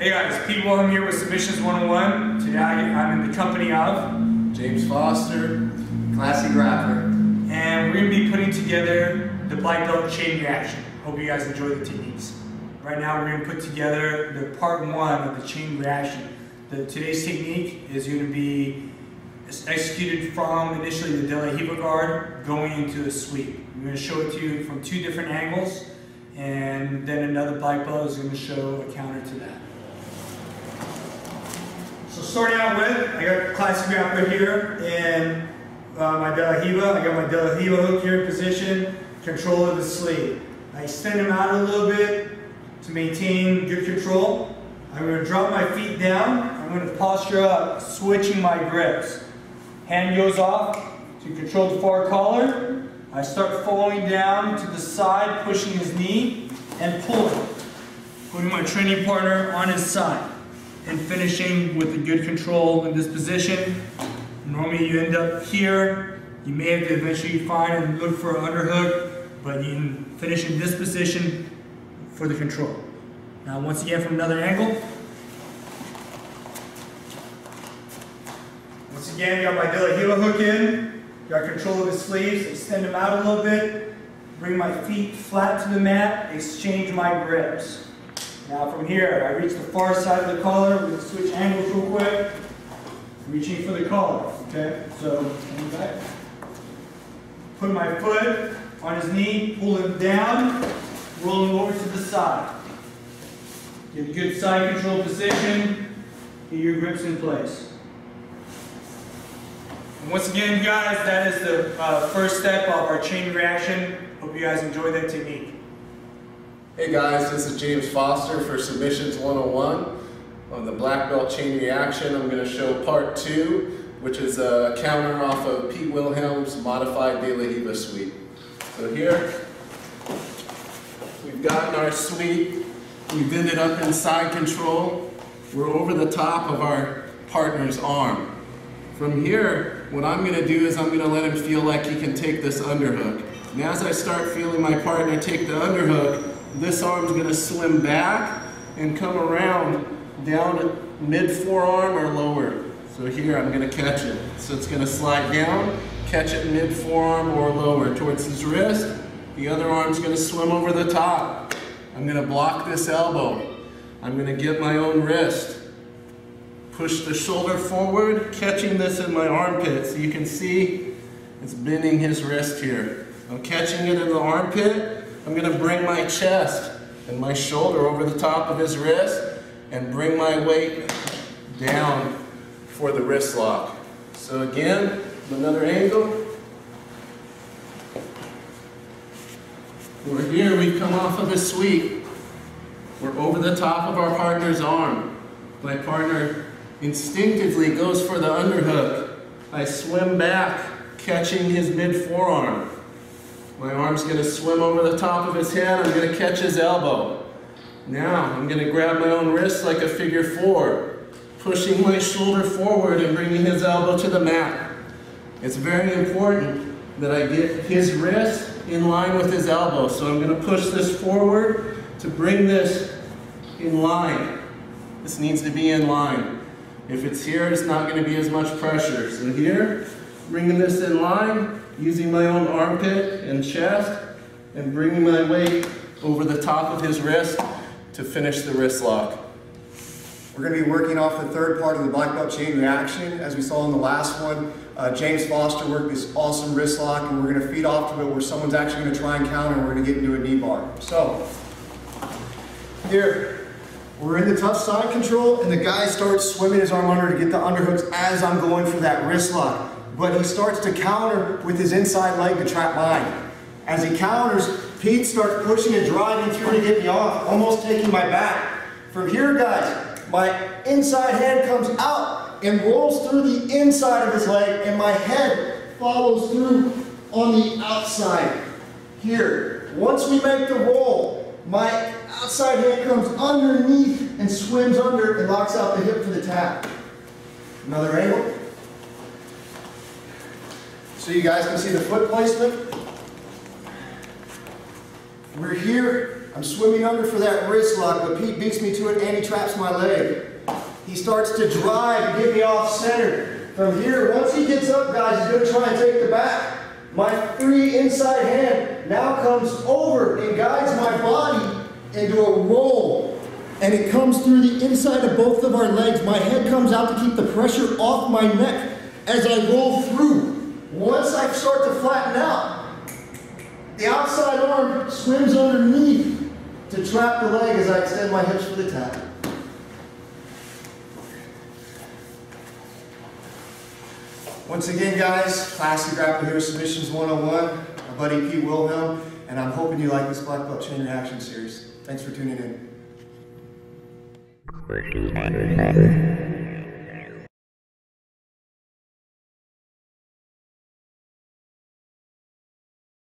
Hey guys, Piet Wilhelm here with Submissions 101. Today I'm in the company of, James Foster, classy grappler. and we're going to be putting together the black belt chain reaction. Hope you guys enjoy the techniques. Right now we're going to put together the part one of the chain reaction. The, today's technique is going to be executed from initially the De La Riva guard going into a sweep. I'm going to show it to you from two different angles and then another black belt is going to show a counter to that. Starting out with, I got Classy Grappler here and uh, my De La I got my De La hook here in position, control of the sleeve. I extend them out a little bit to maintain good control. I'm going to drop my feet down. I'm going to posture up, switching my grips. Hand goes off to control the far collar. I start falling down to the side, pushing his knee and pulling. Putting my training partner on his side and finishing with a good control in this position. Normally you end up here. You may have to eventually find and look for an underhook, but you can finish in this position for the control. Now once again from another angle. Once again, got my De La Riva hook in, got control of his sleeves, extend them out a little bit, bring my feet flat to the mat, exchange my grips. Now from here, I reach the far side of the collar, we switch angles real quick, reaching for the collar, okay? So. Put my foot on his knee, pull him down, roll him over to the side. Get a good side control position, get your grips in place. And once again, guys, that is the uh, first step of our chain reaction. Hope you guys enjoy that technique. Hey guys, this is James Foster for Submissions 101. On the black belt chain reaction, I'm going to show part two, which is a counter off of Piet Wilhelm's modified De La Riva sweep. So here, we've gotten our sweep. We've ended up in side control. We're over the top of our partner's arm. From here, what I'm going to do is I'm going to let him feel like he can take this underhook. And as I start feeling my partner take the underhook, this arm's going to swim back and come around down mid forearm or lower. So here I'm going to catch it. So it's going to slide down, catch it mid forearm or lower towards his wrist. The other arm's going to swim over the top. I'm going to block this elbow. I'm going to get my own wrist. Push the shoulder forward, catching this in my armpit. So you can see it's bending his wrist here. I'm catching it in the armpit. I'm going to bring my chest and my shoulder over the top of his wrist and bring my weight down for the wrist lock. So again, another angle. We're here, we come off of a sweep. We're over the top of our partner's arm. My partner instinctively goes for the underhook. I swim back, catching his mid forearm. My arm's gonna swim over the top of his head, I'm gonna catch his elbow. Now, I'm gonna grab my own wrist like a figure four, pushing my shoulder forward and bringing his elbow to the mat. It's very important that I get his wrist in line with his elbow. So I'm gonna push this forward to bring this in line. This needs to be in line. If it's here, it's not gonna be as much pressure. So here, bringing this in line, using my own armpit and chest, and bringing my weight over the top of his wrist to finish the wrist lock. We're going to be working off the third part of the black belt chain reaction. As we saw in the last one, uh, James Foster worked this awesome wrist lock, and we're going to feed off of it where someone's actually going to try and counter, and we're going to get into a knee bar. So, here, we're in the tough side control, and the guy starts swimming his arm under to get the underhooks as I'm going for that wrist lock. But he starts to counter with his inside leg to trap mine. As he counters, Piet starts pushing and driving through to get me off, almost taking my back. From here, guys, my inside hand comes out and rolls through the inside of his leg, and my head follows through on the outside. Here, once we make the roll, my outside hand comes underneath and swims under and locks out the hip for the tap. Another angle. So you guys can see the foot placement. We're here I'm swimming under for that wrist lock, but Piet beats me to it and he traps my leg. He starts to drive and get me off center. From here, once he gets up, guys, he's gonna try and take the back. My free inside hand now comes over and guides my body into a roll. And it comes through the inside of both of our legs. My head comes out to keep the pressure off my neck as I roll through. Once I start to flatten out, the outside arm swims underneath to trap the leg as I extend my hips for the tap. Once again, guys, Classy Grappler here Submissions 101. My buddy Piet Wilhelm, and I'm hoping you like this Black Belt Chain Reaction series. Thanks for tuning in.